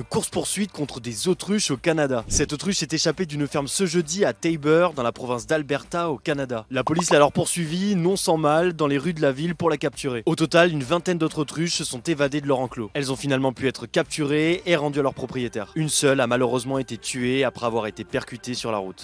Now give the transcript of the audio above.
une course-poursuite contre des autruches au Canada. Cette autruche s'est échappée d'une ferme ce jeudi à Tabor, dans la province d'Alberta, au Canada. La police l'a alors poursuivie, non sans mal, dans les rues de la ville pour la capturer. Au total, une vingtaine d'autres autruches se sont évadées de leur enclos. Elles ont finalement pu être capturées et rendues à leur propriétaire. Une seule a malheureusement été tuée après avoir été percutée sur la route.